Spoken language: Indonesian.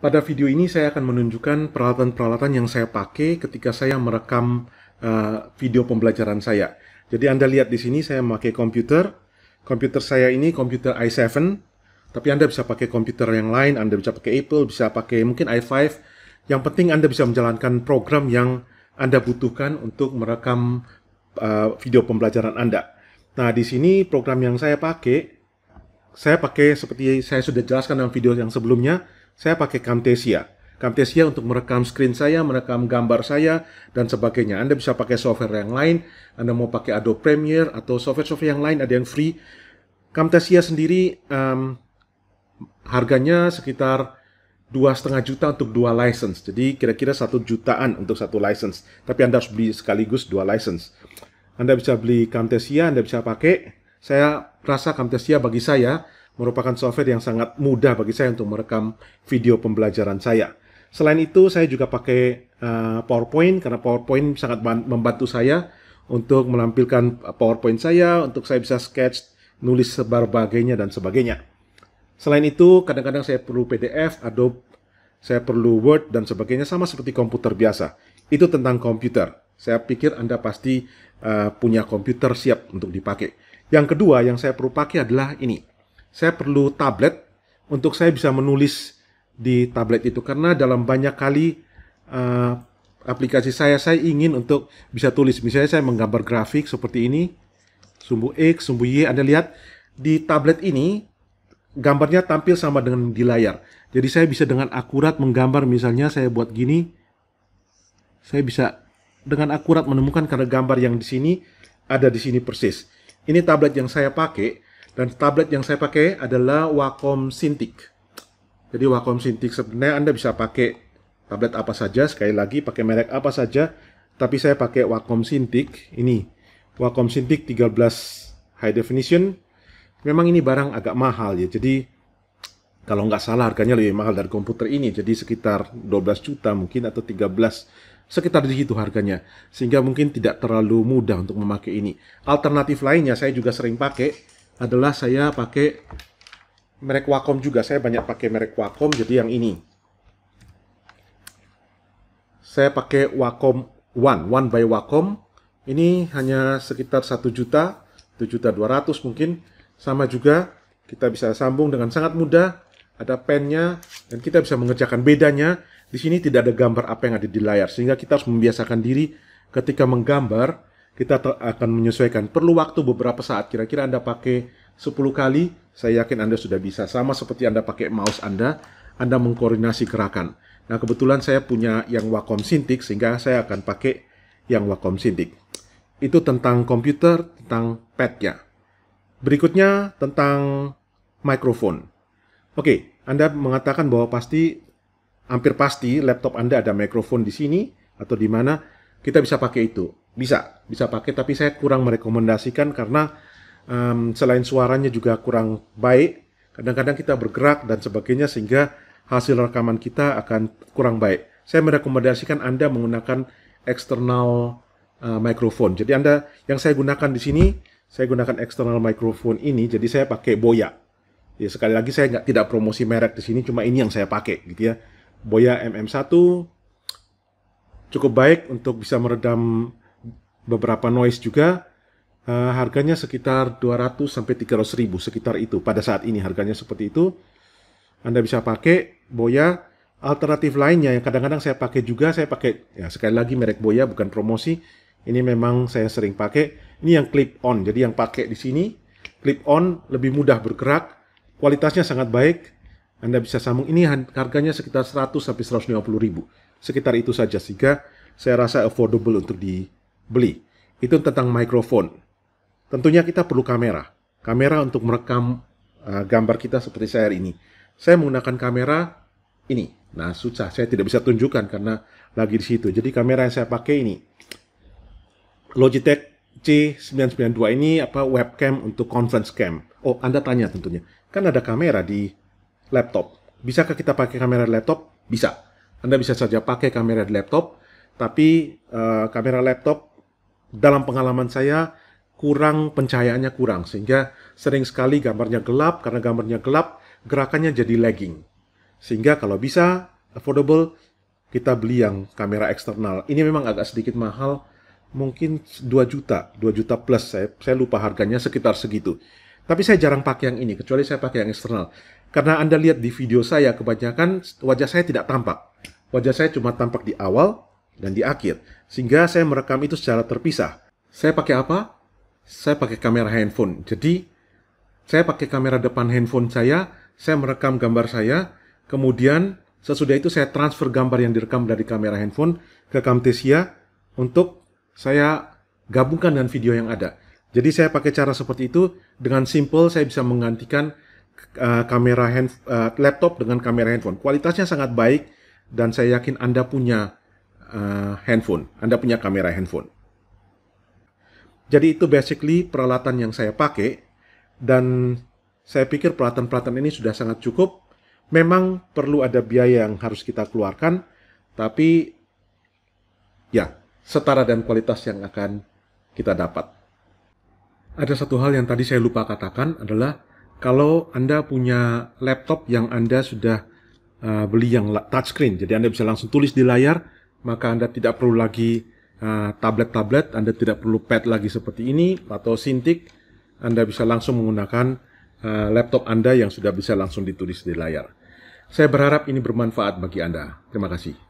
Pada video ini saya akan menunjukkan peralatan-peralatan yang saya pakai ketika saya merekam uh, video pembelajaran saya. Jadi Anda lihat di sini saya memakai komputer. Komputer saya ini komputer i7, tapi Anda bisa pakai komputer yang lain, Anda bisa pakai Apple, bisa pakai mungkin i5. Yang penting Anda bisa menjalankan program yang Anda butuhkan untuk merekam uh, video pembelajaran Anda. Nah, di sini program yang saya pakai, saya pakai seperti saya sudah jelaskan dalam video yang sebelumnya, saya pakai Camtasia. Camtasia untuk merekam screen saya, merekam gambar saya, dan sebagainya. Anda bisa pakai software yang lain, Anda mau pakai Adobe Premiere atau software-software yang lain, ada yang free. Camtasia sendiri um, harganya sekitar dua setengah juta untuk dua license. Jadi kira-kira satu jutaan untuk satu license. Tapi Anda harus beli sekaligus dua license. Anda bisa beli Camtasia, Anda bisa pakai. Saya rasa Camtasia bagi saya merupakan software yang sangat mudah bagi saya untuk merekam video pembelajaran saya. Selain itu, saya juga pakai uh, PowerPoint karena PowerPoint sangat membantu saya untuk menampilkan PowerPoint saya, untuk saya bisa sketch, nulis sebagainya dan sebagainya. Selain itu, kadang-kadang saya perlu PDF, Adobe, saya perlu Word dan sebagainya sama seperti komputer biasa. Itu tentang komputer. Saya pikir Anda pasti uh, punya komputer siap untuk dipakai. Yang kedua yang saya perlu pakai adalah ini saya perlu tablet untuk saya bisa menulis di tablet itu. Karena dalam banyak kali uh, aplikasi saya saya ingin untuk bisa tulis. Misalnya saya menggambar grafik seperti ini sumbu X sumbu Y. Anda lihat di tablet ini gambarnya tampil sama dengan di layar. Jadi saya bisa dengan akurat menggambar misalnya saya buat gini saya bisa dengan akurat menemukan karena gambar yang di sini ada di sini persis. Ini tablet yang saya pakai dan tablet yang saya pakai adalah Wacom Cintiq. Jadi Wacom Cintiq sebenarnya Anda bisa pakai tablet apa saja, sekali lagi pakai merek apa saja, tapi saya pakai Wacom Cintiq ini. Wacom Cintiq 13 high definition. Memang ini barang agak mahal ya. Jadi kalau nggak salah harganya lebih mahal dari komputer ini. Jadi sekitar 12 juta mungkin atau 13 sekitar di situ harganya. Sehingga mungkin tidak terlalu mudah untuk memakai ini. Alternatif lainnya saya juga sering pakai adalah saya pakai merek Wacom juga. Saya banyak pakai merek Wacom, jadi yang ini. Saya pakai Wacom One, One by Wacom. Ini hanya sekitar 1 juta, 1 juta 200 mungkin. Sama juga, kita bisa sambung dengan sangat mudah. Ada pennya, dan kita bisa mengerjakan bedanya. Di sini tidak ada gambar apa yang ada di layar, sehingga kita harus membiasakan diri ketika menggambar, kita akan menyesuaikan. Perlu waktu beberapa saat, kira-kira Anda pakai 10 kali, saya yakin Anda sudah bisa. Sama seperti Anda pakai mouse Anda, Anda mengkoordinasi gerakan. Nah, kebetulan saya punya yang Wacom Cintiq, sehingga saya akan pakai yang Wacom Cintiq. Itu tentang komputer, tentang pad-nya. Berikutnya tentang mikrofon. Oke, Anda mengatakan bahwa pasti, hampir pasti laptop Anda ada mikrofon di sini, atau di mana, kita bisa pakai itu. Bisa, bisa pakai, tapi saya kurang merekomendasikan karena um, selain suaranya juga kurang baik, kadang-kadang kita bergerak dan sebagainya sehingga hasil rekaman kita akan kurang baik. Saya merekomendasikan Anda menggunakan eksternal uh, microphone. Jadi Anda yang saya gunakan di sini, saya gunakan eksternal microphone ini, jadi saya pakai Boya. Ya sekali lagi saya nggak tidak promosi merek di sini, cuma ini yang saya pakai, gitu ya. Boya MM1 cukup baik untuk bisa meredam beberapa noise juga. Uh, harganya sekitar 200 sampai 300 ribu sekitar itu pada saat ini harganya seperti itu. Anda bisa pakai Boya. Alternatif lainnya yang kadang-kadang saya pakai juga saya pakai ya sekali lagi merek Boya bukan promosi. Ini memang saya sering pakai. Ini yang clip on. Jadi yang pakai di sini clip on lebih mudah bergerak. Kualitasnya sangat baik. Anda bisa sambung. Ini harganya sekitar 100 sampai 150 ribu. Sekitar itu saja sehingga saya rasa affordable untuk di beli. Itu tentang mikrofon. Tentunya kita perlu kamera. Kamera untuk merekam uh, gambar kita seperti saya hari ini. Saya menggunakan kamera ini. Nah, susah. Saya tidak bisa tunjukkan karena lagi di situ. Jadi kamera yang saya pakai ini. Logitech C992 ini apa webcam untuk conference cam. Oh, Anda tanya tentunya. Kan ada kamera di laptop. Bisakah kita pakai kamera laptop? Bisa. Anda bisa saja pakai kamera di laptop, tapi uh, kamera laptop dalam pengalaman saya kurang pencahayaannya kurang sehingga sering sekali gambarnya gelap karena gambarnya gelap gerakannya jadi lagging. Sehingga kalau bisa affordable, kita beli yang kamera eksternal. Ini memang agak sedikit mahal, mungkin 2 juta, 2 juta plus. Saya, saya lupa harganya sekitar segitu. Tapi saya jarang pakai yang ini, kecuali saya pakai yang eksternal. Karena Anda lihat di video saya, kebanyakan wajah saya tidak tampak. Wajah saya cuma tampak di awal dan di akhir. Sehingga saya merekam itu secara terpisah. Saya pakai apa? Saya pakai kamera handphone. Jadi, saya pakai kamera depan handphone saya, saya merekam gambar saya, kemudian sesudah itu saya transfer gambar yang direkam dari kamera handphone ke Camtasia untuk saya gabungkan dengan video yang ada. Jadi saya pakai cara seperti itu dengan simple saya bisa menggantikan uh, kamera hand, uh, laptop dengan kamera handphone. Kualitasnya sangat baik dan saya yakin Anda punya uh, handphone, Anda punya kamera handphone. Jadi itu basically peralatan yang saya pakai dan saya pikir peralatan-peralatan ini sudah sangat cukup. Memang perlu ada biaya yang harus kita keluarkan, tapi ya setara dan kualitas yang akan kita dapat. Ada satu hal yang tadi saya lupa katakan adalah kalau Anda punya laptop yang Anda sudah uh, beli yang touchscreen, jadi Anda bisa langsung tulis di layar, maka Anda tidak perlu lagi uh, tablet-tablet, uh, Anda tidak perlu pad lagi seperti ini atau Cintiq, Anda bisa langsung menggunakan uh, laptop Anda yang sudah bisa langsung ditulis di layar. Saya berharap ini bermanfaat bagi Anda. Terima kasih.